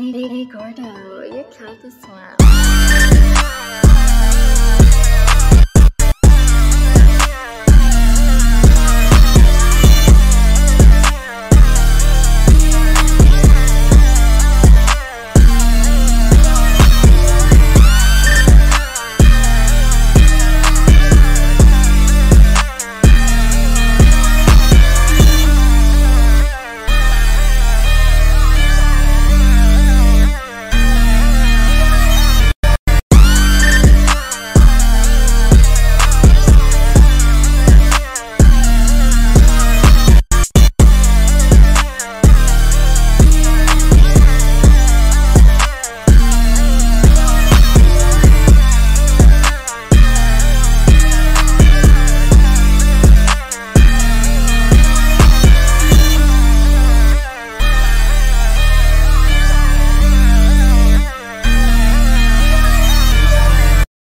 Hey, Gordo, you killed this one.